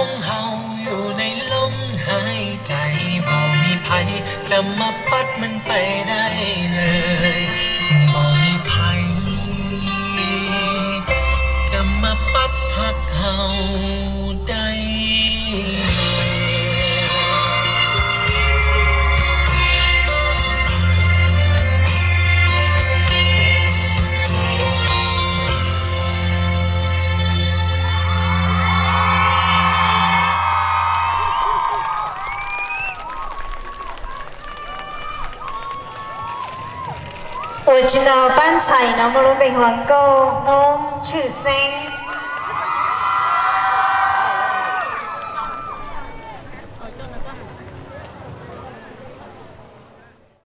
ของเฮาอยู่ในลมหายใจบ่มีภัยจะมาปัดมันไปได้เลย 我知道饭菜能不能被广告弄出声